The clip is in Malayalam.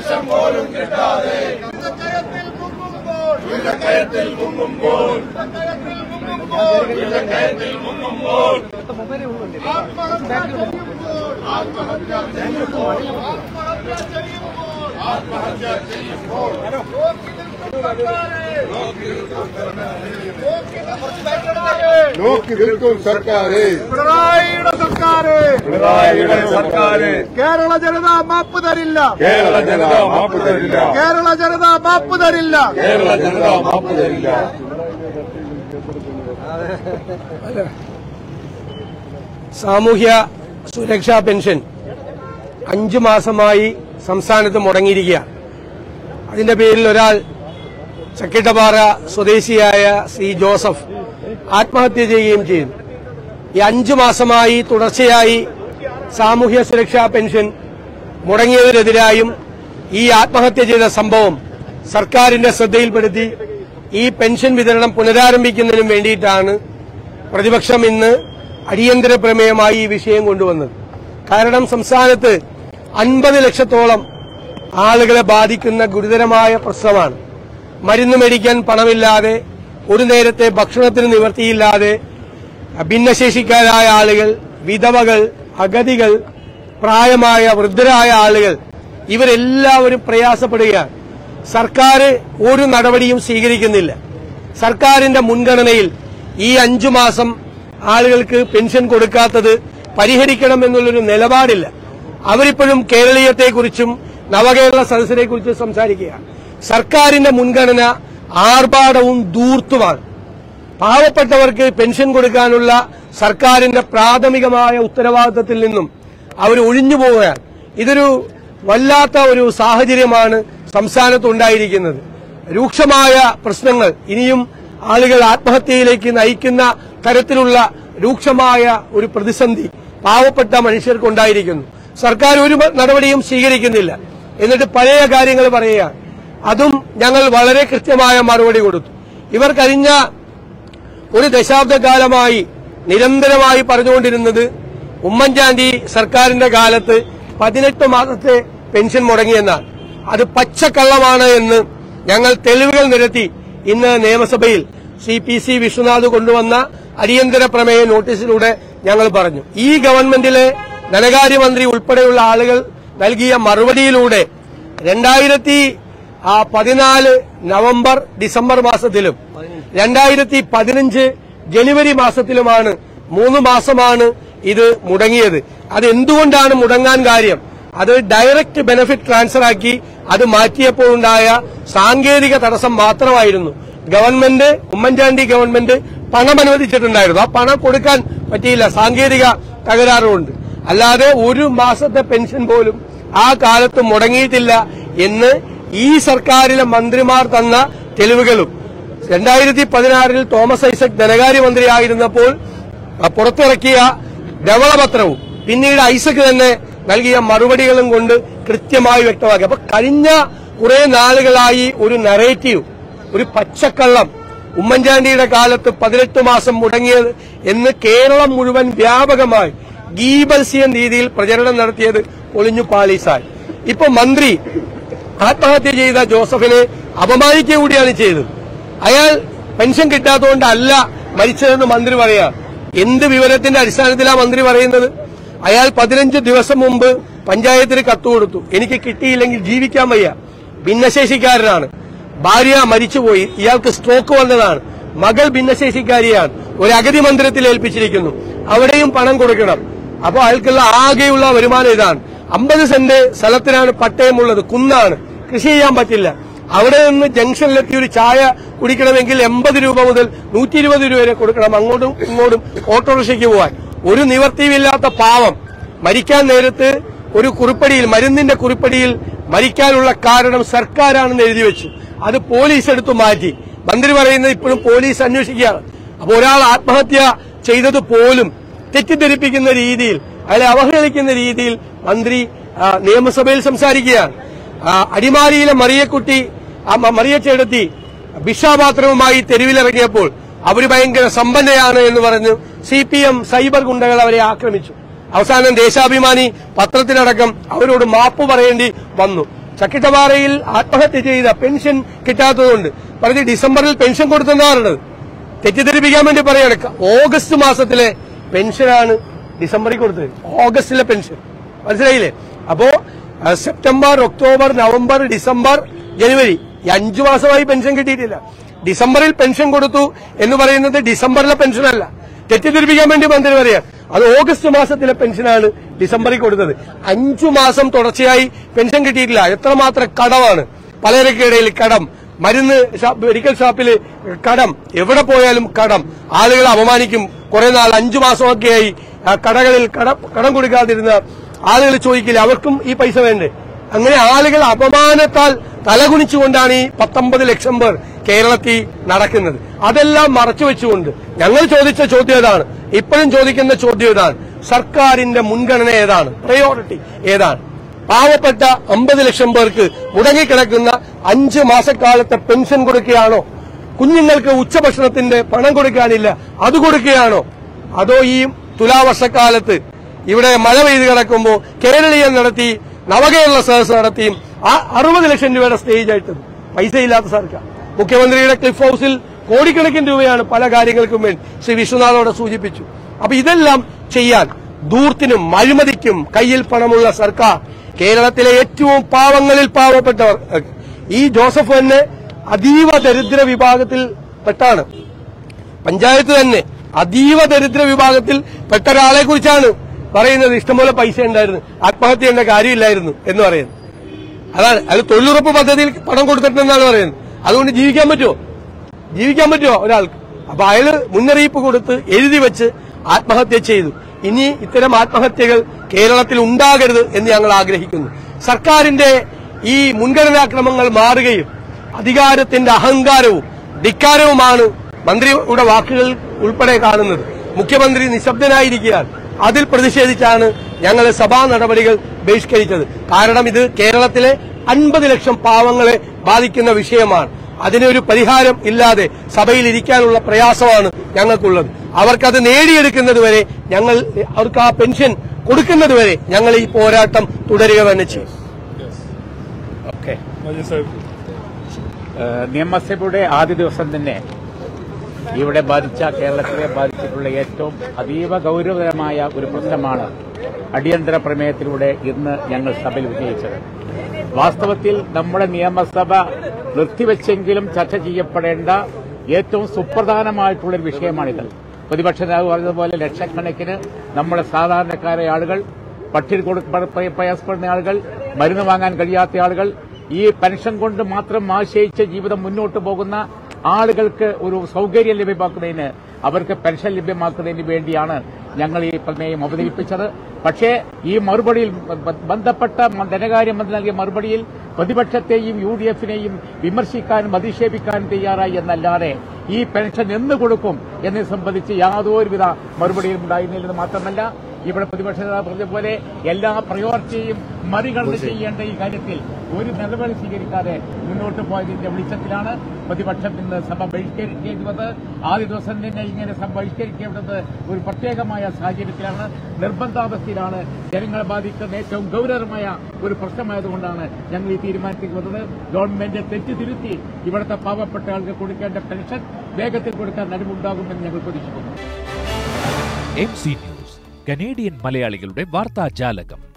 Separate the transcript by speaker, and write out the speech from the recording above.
Speaker 1: ലക്ഷം പോലും കിട്ടാതെ
Speaker 2: കയത്തിൽ മുങ്ങുമ്പോൾ
Speaker 1: കയത്തിൽ മുങ്ങുമ്പോൾ
Speaker 2: കയത്തിൽ മുങ്ങുമ്പോൾ
Speaker 1: കയത്തിൽ മുങ്ങുമ്പോൾ
Speaker 2: ആത്മഹത്യ ചെയ്യുമ്പോൾ ആത്മഹത്യ ചെയ്യുമ്പോൾ ആത്മഹത്യ ചെയ്യുമ്പോൾ നോക്കി നിൽക്കും സർക്കാരെ പിണറായിയുടെ സർക്കാര്
Speaker 1: പിണറായിയുടെ സർക്കാര്
Speaker 2: കേരള ജനത മാപ്പ് തരില്ല.
Speaker 1: കേരള ജനത മാപ്പ് തരില്ല।
Speaker 2: കേരള ജനത മാപ്പ് തരില്ല.
Speaker 1: കേരള ജനത മാപ്പ് തരില്ല.
Speaker 3: സാമൂഹ്യ സുരക്ഷാ പെൻഷൻ അഞ്ചു മാസമായി സംസ്ഥാനത്ത് മുടങ്ങിയിരിക്കുക. അതിന്റെ പേരിൽ ഒരാൾ ചക്കിട്ടപാറ സ്വദേശിയായ സി ജോസഫ് ആത്മഹത്യ ചെയ്യുകയും ചെയ്തു. ഈ അഞ്ചു മാസമായി തുടർച്ചയായി സാമൂഹ്യ സുരക്ഷാ പെൻഷൻ മുടങ്ങിയതിനെതിരായും ഈ ആത്മഹത്യ ചെയ്ത സംഭവം സർക്കാരിന്റെ ശ്രദ്ധയിൽപ്പെടുത്തി ഈ പെൻഷൻ വിതരണം പുനരാരംഭിക്കുന്നതിനും വേണ്ടിയിട്ടാണ് പ്രതിപക്ഷം ഇന്ന് അടിയന്തര പ്രമേയമായി ഈ വിഷയം കൊണ്ടുവന്നത്. കാരണം സംസ്ഥാനത്ത് അൻപത് ലക്ഷത്തോളം ആളുകളെ ബാധിക്കുന്ന ഗുരുതരമായ പ്രശ്നമാണ്. മരുന്ന് മേടിക്കാൻ പണമില്ലാതെ ഒരു നേരത്തെ ഭക്ഷണത്തിന് നിവർത്തിയില്ലാതെ ഭിന്നശേഷിക്കാരായ ആളുകൾ വിധവകൾ അഗതികൾ പ്രായമായ വൃദ്ധരായ ആളുകൾ ഇവരെല്ലാവരും പ്രയാസപ്പെടുകയാണ്. സർക്കാർ ഒരു നടപടിയും സ്വീകരിക്കുന്നില്ല. സർക്കാരിന്റെ മുൻഗണനയിൽ ഈ അഞ്ചു മാസം ആളുകൾക്ക് പെൻഷൻ കൊടുക്കാത്തത് പരിഹരിക്കണം എന്നുള്ളൊരു നിലപാടില്ല. അവരിപ്പോഴും കേരളീയത്തെക്കുറിച്ചും നവകേരള സദസ്സിനെക്കുറിച്ചും സംസാരിക്കുകയാണ്. സർക്കാരിന്റെ മുൻഗണന ആർഭാടവും ദൂർത്തുമാണ് പാവപ്പെട്ടവർക്ക് പെൻഷൻ കൊടുക്കാനുള്ള സർക്കാരിന്റെ പ്രാഥമികമായ ഉത്തരവാദിത്തത്തിൽ നിന്നും അവർ ഒഴിഞ്ഞു പോവുകയാണ്. ഇതൊരു വല്ലാത്ത ഒരു സാഹചര്യമാണ് സംസ്ഥാനത്ത് ഉണ്ടായിരിക്കുന്നത്. രൂക്ഷമായ പ്രശ്നങ്ങൾ ഇനിയും ആളുകൾ ആത്മഹത്യയിലേക്ക് നയിക്കുന്ന തരത്തിലുള്ള രൂക്ഷമായ ഒരു പ്രതിസന്ധി പാവപ്പെട്ട മനുഷ്യർക്കുണ്ടായിരിക്കുന്നു സർക്കാർ ഒരു നടപടിയും സ്വീകരിക്കുന്നില്ല. എന്നിട്ട് പഴയ കാര്യങ്ങൾ പറയുകയാണ്. അതും ഞങ്ങൾ വളരെ കൃത്യമായ മറുപടി കൊടുത്തു. ഇവർ കഴിഞ്ഞ ഒരു ദശാബ്ദകാലമായി നിരന്തരമായി പറഞ്ഞുകൊണ്ടിരുന്നത് ഉമ്മൻചാണ്ടി സർക്കാരിന്റെ കാലത്ത് പതിനെട്ട് മാസത്തെ പെൻഷൻ മുടങ്ങിയെന്നാണ്. അത് പച്ചക്കള്ളമാണ് എന്ന് ഞങ്ങൾ തെളിവുകൾ നിരത്തി ഇന്ന് നിയമസഭയിൽ സി പി സി വിശ്വനാഥ് കൊണ്ടുവന്ന അടിയന്തര പ്രമേയ നോട്ടീസിലൂടെ ഞങ്ങൾ പറഞ്ഞു. ഈ ഗവൺമെന്റിലെ ധനകാര്യമന്ത്രി ഉൾപ്പെടെയുള്ള ആളുകൾ നൽകിയ മറുപടിയിലൂടെ രണ്ടായിരത്തി പതിനാല് നവംബർ ഡിസംബർ മാസത്തിലും രണ്ടായിരത്തി പതിനഞ്ച് ജനുവരി മാസത്തിലുമാണ് മൂന്ന് മാസമാണ് ഇത് മുടങ്ങിയത്. അത് എന്തുകൊണ്ടാണ് മുടങ്ങാൻ കാര്യം? അത് ഡയറക്റ്റ് ബെനഫിറ്റ് ട്രാൻസ്ഫർ ആക്കി അത് മാറ്റിയപ്പോഴുണ്ടായ സാങ്കേതിക തടസ്സം മാത്രമായിരുന്നു. ഗവൺമെന്റ് ഉമ്മൻചാണ്ടി ഗവൺമെന്റ് പണം അനുവദിച്ചിട്ടുണ്ടായിരുന്നു. ആ പണം കൊടുക്കാൻ പറ്റിയില്ല. സാങ്കേതിക തകരാറുണ്ട് അല്ലാതെ ഒരു മാസത്തെ പെൻഷൻ പോലും ആ കാലത്ത് മുടങ്ങിയിട്ടില്ല എന്ന് ഈ സർക്കാരിലെ മന്ത്രിമാർ തന്ന തെളിവുകളും. രണ്ടായിരത്തി പതിനാറിൽ തോമസ് ഐസക് ധനകാര്യമന്ത്രിയായിരുന്നപ്പോൾ പുറത്തിറക്കിയ ധവളപത്രവും പിന്നീട് ഐസക് തന്നെ നൽകിയ മറുപടികളും കൊണ്ട് കൃത്യമായി വ്യക്തമാക്കി. അപ്പൊ കഴിഞ്ഞ കുറെ നാളുകളായി ഒരു നറേറ്റീവ് ഒരു പച്ചക്കള്ളം ഉമ്മൻചാണ്ടിയുടെ കാലത്ത് പതിനെട്ട് മാസം മുടങ്ങിയത് എന്ന് കേരളം മുഴുവൻ വ്യാപകമായി ഗീബൽസിയൻ രീതിയിൽ പ്രചരണം നടത്തിയത് ഒളിഞ്ഞു പാളീസായി ഇപ്പൊ മന്ത്രി ആത്മഹത്യ ചെയ്ത ജോസഫിനെ അപമാനിക്കുക കൂടിയാണ് ചെയ്തത്. അയാൾ പെൻഷൻ കിട്ടാത്തതുകൊണ്ടല്ല മരിച്ചതെന്ന് മന്ത്രി പറയാം. എന്ത് വിവരത്തിന്റെ അടിസ്ഥാനത്തിലാണ് മന്ത്രി പറയുന്നത്? അയാൾ പതിനഞ്ച് ദിവസം മുമ്പ് പഞ്ചായത്തിന് കത്ത് കൊടുത്തു. എനിക്ക് കിട്ടിയില്ലെങ്കിൽ ജീവിക്കാൻ വയ്യ. ഭിന്നശേഷിക്കാരനാണ്. ഭാര്യ മരിച്ചുപോയി. ഇയാൾക്ക് സ്ട്രോക്ക് വന്നതാണ്. മകൾ ഭിന്നശേഷിക്കാരിയാണ്. ഒരു അഗതി മന്ദിരത്തിൽ ഏൽപ്പിച്ചിരിക്കുന്നു. അവിടെയും പണം കൊടുക്കണം. അപ്പോൾ അയാൾക്കുള്ള ആകെയുള്ള വരുമാനം ഇതാണ്. അമ്പത് സെന്റ് സ്ഥലത്തിനാണ് പട്ടയമുള്ളത് കുന്നാണ്. കൃഷി ചെയ്യാൻ പറ്റില്ല. അവിടെ നിന്ന് ജംഗ്ഷനിലെത്തി ഒരു ചായ കുടിക്കണമെങ്കിൽ എൺപത് രൂപ മുതൽ നൂറ്റി ഇരുപത് രൂപ വരെ കൊടുക്കണം. അങ്ങോട്ടും ഇങ്ങോട്ടും ഓട്ടോറിക്ഷയ്ക്ക് പോവാൻ. ഒരു നിവർത്തിയുമില്ലാത്ത പാവം മരിക്കാൻ നേരത്ത് ഒരു കുറിപ്പടിയിൽ മരുന്നിന്റെ കുറിപ്പടിയിൽ മരിക്കാനുള്ള കാരണം സർക്കാരാണെന്ന് എഴുതി വെച്ചു. അത് പോലീസ് എടുത്തു മാറ്റി. മന്ത്രി പറയുന്നത് ഇപ്പോഴും പോലീസ് അന്വേഷിക്കുകയാണ്. അപ്പോൾ ഒരാൾ ആത്മഹത്യ ചെയ്തത് പോലും തെറ്റിദ്ധരിപ്പിക്കുന്ന രീതിയിൽ അയാളെ അവഹേളിക്കുന്ന രീതിയിൽ മന്ത്രി നിയമസഭയിൽ സംസാരിക്കുകയാണ്. അടിമാലിയിലെ മറിയക്കുട്ടി മറിയച്ചേടത്തി ഭിക്ഷാപാത്രവുമായി തെരുവിലിറങ്ങിയപ്പോൾ അവർ ഭയങ്കര സമ്പന്നയാണ് എന്ന് പറഞ്ഞു സി പി എം സൈബർ ഗുണ്ടകൾ അവരെ ആക്രമിച്ചു. അവസാനം ദേശാഭിമാനി പത്രത്തിലടക്കം അവരോട് മാപ്പ് പറയേണ്ടി വന്നു. ചക്കിട്ടപാറയിൽ ആത്മഹത്യ ചെയ്ത പെൻഷൻ കിട്ടാത്തതുകൊണ്ട് പറഞ്ഞ് ഡിസംബറിൽ പെൻഷൻ കൊടുത്തെന്നാണ് തെറ്റിദ്ധരിപ്പിക്കാൻ വേണ്ടി പറയാണ് ഓഗസ്റ്റ് മാസത്തിലെ പെൻഷനാണ് ഡിസംബറിൽ കൊടുത്തത്. ഓഗസ്റ്റിലെ പെൻഷൻ. മനസ്സിലായില്ലേ? അപ്പോ സെപ്റ്റംബർ ഒക്ടോബർ നവംബർ ഡിസംബർ ജനുവരി. അഞ്ചു മാസമായി പെൻഷൻ കിട്ടിയിട്ടില്ല. ഡിസംബറിൽ പെൻഷൻ കൊടുത്തു എന്ന് പറയുന്നത് ഡിസംബറിലെ പെൻഷനല്ല. തെറ്റിദ്ധരിപ്പിക്കാൻ വേണ്ടി മന്ത്രി പറയാം. അത് ഓഗസ്റ്റ് മാസത്തിലെ പെൻഷനാണ് ഡിസംബറിൽ കൊടുത്തത്. അഞ്ചു മാസം തുടർച്ചയായി പെൻഷൻ കിട്ടിയിട്ടില്ല. എത്രമാത്രം കടമാണ്. പലരക്കിടയിൽ കടം. മരുന്ന് മെഡിക്കൽ ഷോപ്പിൽ കടം. എവിടെ പോയാലും കടം. ആളുകളെ അപമാനിക്കും. കുറെ നാൾ അഞ്ചു മാസമൊക്കെയായി കടകളിൽ കടം കടം കൊടുക്കാതിരുന്ന ആളുകൾ ചോദിക്കില്ല അവർക്കും ഈ പൈസ വേണ്ടേ? അങ്ങനെ ആളുകൾ അപമാനത്താൽ തലകുണിച്ചുകൊണ്ടാണ് ഈ പത്തൊമ്പത് ലക്ഷം പേർ കേരളത്തിൽ നടക്കുന്നത്. അതെല്ലാം മറച്ചു വെച്ചുകൊണ്ട് ഞങ്ങൾ ചോദിച്ച ചോദ്യം ഏതാണ്? ഇപ്പോഴും ചോദിക്കുന്ന ചോദ്യം ഏതാണ്? സർക്കാരിന്റെ മുൻഗണന ഏതാണ്? പ്രയോറിറ്റി ഏതാണ്? പാവപ്പെട്ട അമ്പത് ലക്ഷം പേർക്ക് മുടങ്ങിക്കിടക്കുന്ന അഞ്ച് മാസക്കാലത്തെ പെൻഷൻ കൊടുക്കുകയാണോ? കുഞ്ഞുങ്ങൾക്ക് ഉച്ചഭക്ഷണത്തിന്റെ പണം കൊടുക്കാനില്ല അത് കൊടുക്കുകയാണോ? അതോ ഈ തുലാവർഷക്കാലത്ത് ഇവിടെ മഴ പെയ്ത് കിടക്കുമ്പോൾ കേരളീയം നടത്തി നവകേരള സദസ് നടത്തിയും ആ അറുപത് ലക്ഷം രൂപയുടെ സ്റ്റേജ് ആയിട്ട് പൈസ ഇല്ലാത്ത സർക്കാർ. മുഖ്യമന്ത്രിയുടെ ക്ലിഫ് ഹൌസിൽ കോടിക്കണക്കിന് രൂപയാണ് പല കാര്യങ്ങൾക്കും വേണ്ടി ശ്രീ വിശ്വനാഥോടെ സൂചിപ്പിച്ചു. അപ്പൊ ഇതെല്ലാം ചെയ്യാൻ ദൂർത്തിനും അഴിമതിക്കും കയ്യിൽ പണമുള്ള സർക്കാർ കേരളത്തിലെ ഏറ്റവും പാവങ്ങളിൽ പാവപ്പെട്ടവർ. ഈ ജോസഫ് തന്നെ അതീവ ദരിദ്ര വിഭാഗത്തിൽ പെട്ടാണ്. പഞ്ചായത്ത് തന്നെ അതീവ ദരിദ്ര വിഭാഗത്തിൽ പെട്ട ഒരാളെ കുറിച്ചാണ് പറയുന്നത്. ഇഷ്ടംപോലെ പൈസ ഉണ്ടായിരുന്നു. ആത്മഹത്യ ചെയ്യേണ്ട കാര്യമില്ലായിരുന്നു എന്ന് പറയുന്നത്. അതാണ്. അയാൾ തൊഴിലുറപ്പ് പദ്ധതിയിൽ പണം കൊടുത്തിട്ടുണ്ടെന്നാണ് പറയുന്നത്. അതുകൊണ്ട് ജീവിക്കാൻ പറ്റുമോ? ജീവിക്കാൻ പറ്റുമോ ഒരാൾക്ക്? അപ്പൊ അയാൾ മുന്നറിയിപ്പ് കൊടുത്ത് എഴുതി വെച്ച് ആത്മഹത്യ ചെയ്തു. ഇനി ഇത്തരം ആത്മഹത്യകൾ കേരളത്തിൽ ഉണ്ടാകരുത് എന്ന് ഞങ്ങൾ ആഗ്രഹിക്കുന്നു. സർക്കാരിന്റെ ഈ മുൻഗണനാക്രമങ്ങൾ മാറുകയും അധികാരത്തിന്റെ അഹങ്കാരവും ധിക്കാരവുമാണ് മന്ത്രിയുടെ വാക്കുകൾ ഉൾപ്പെടെ കാണുന്നത്. മുഖ്യമന്ത്രി നിശബ്ദനായിരിക്കുകയാണ്. അതിൽ പ്രതിഷേധിച്ചാണ് ഞങ്ങൾ സഭാ നടപടികൾ ബഹിഷ്കരിച്ചത്. കാരണം ഇത് കേരളത്തിലെ അൻപത് ലക്ഷം പാവങ്ങളെ ബാധിക്കുന്ന വിഷയമാണ്. അതിനൊരു പരിഹാരം ഇല്ലാതെ സഭയിൽ ഇരിക്കാനുള്ള പ്രയാസമാണ് ഞങ്ങൾക്കുള്ളത്. അവർക്കത് നേടിയെടുക്കുന്നത് വരെ ഞങ്ങൾ അവർക്ക് ആ പെൻഷൻ കൊടുക്കുന്നതുവരെ ഞങ്ങൾ ഈ പോരാട്ടം തുടരുക തന്നെ ചെയ്യും
Speaker 4: ഓക്കെ നിയമസഭയുടെ ആദ്യ ദിവസം തന്നെ ഇവിടെ ബാധിച്ച കേരളത്തിലെ ബാധിച്ചിട്ടുള്ള ഏറ്റവും അതീവ ഗൌരവകരമായ ഒരു പ്രശ്നമാണ് അടിയന്തര പ്രമേയത്തിലൂടെ ഇന്ന് ഞങ്ങൾ സഭയിൽ ഉന്നയിച്ചത് വാസ്തവത്തിൽ നമ്മുടെ നിയമസഭ നിർത്തിവെച്ചെങ്കിലും ചർച്ച ചെയ്യപ്പെടേണ്ട ഏറ്റവും സുപ്രധാനമായിട്ടുള്ളൊരു വിഷയമാണിത്. പ്രതിപക്ഷ നേതാവ് പറഞ്ഞതുപോലെ ലക്ഷക്കണക്കിന് നമ്മുടെ സാധാരണക്കാരായ ആളുകൾ പട്ടിണി പ്രയാസപ്പെടുന്ന ആളുകൾ മരുന്ന് വാങ്ങാൻ കഴിയാത്ത ആളുകൾ ഈ പെൻഷൻ കൊണ്ട് മാത്രം ആശ്രയിച്ച് ജീവിതം മുന്നോട്ട് പോകുന്ന ആളുകൾക്ക് ഒരു സൌകര്യം ലഭ്യമാക്കുന്നതിന് അവർക്ക് പെൻഷൻ ലഭ്യമാക്കുന്നതിന് വേണ്ടിയാണ് ഞങ്ങൾ ഈ പ്രമേയം അവതരിപ്പിച്ചത്. പക്ഷേ ഈ മറുപടിയിൽ ബന്ധപ്പെട്ട ധനകാര്യമന്ത്രി നൽകിയ മറുപടിയിൽ പ്രതിപക്ഷത്തെയും യു ഡി എഫിനെയും വിമർശിക്കാനും അധിക്ഷേപിക്കാനും തയ്യാറായി എന്നല്ലാതെ ഈ പെൻഷൻ എന്ന് കൊടുക്കും എന്നെ സംബന്ധിച്ച് യാതൊരുവിധ മറുപടിയും ഉണ്ടായിരുന്നില്ലെന്ന് മാത്രമല്ല ഇവിടെ പ്രതിപക്ഷ നേതാവ് പറഞ്ഞ പോലെ എല്ലാ പ്രയോറിറ്റിയും മറികടന്ന് ചെയ്യേണ്ട ഈ കാര്യത്തിൽ ഒരു നിലപാട് സ്വീകരിക്കാതെ മുന്നോട്ട് പോയതിന്റെ വെളിച്ചത്തിലാണ് പ്രതിപക്ഷം ഇന്ന് സഭ ബഹിഷ്കരിക്കേണ്ടത് ആദ്യ ദിവസം തന്നെ ഇങ്ങനെ സഭ ബഹിഷ്കരിക്കേണ്ടത് ഒരു പ്രത്യേകമായ സാഹചര്യത്തിലാണ്. നിർബന്ധാവസ്ഥയിലാണ് ജനങ്ങളെ ബാധിക്കുന്ന ഏറ്റവും ഗൗരവമായ ഒരു പ്രശ്നമായതുകൊണ്ടാണ് ഞങ്ങൾ ഈ തീരുമാനത്തിൽ വന്നത്. ഗവൺമെന്റ് തെറ്റിതിരുത്തി ഇവിടുത്തെ പാവപ്പെട്ട ആൾക്ക് കൊടുക്കേണ്ട പെൻഷൻ വേഗത്തിൽ കൊടുക്കാൻ നടപടിയുണ്ടാകുമെന്ന് ഞങ്ങൾ പ്രതീക്ഷിക്കുന്നു.
Speaker 5: കനേഡിയൻ മലയാളികളുടെ വാർത്താജാലകം